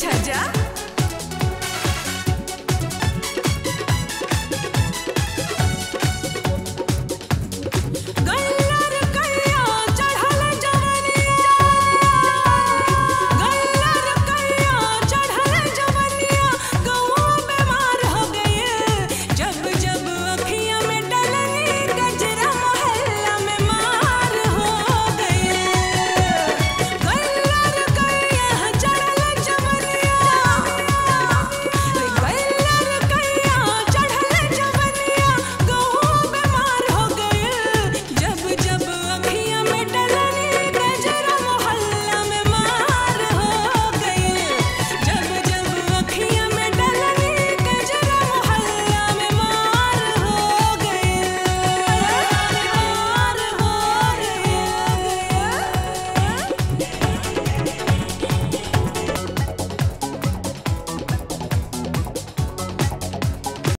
찾아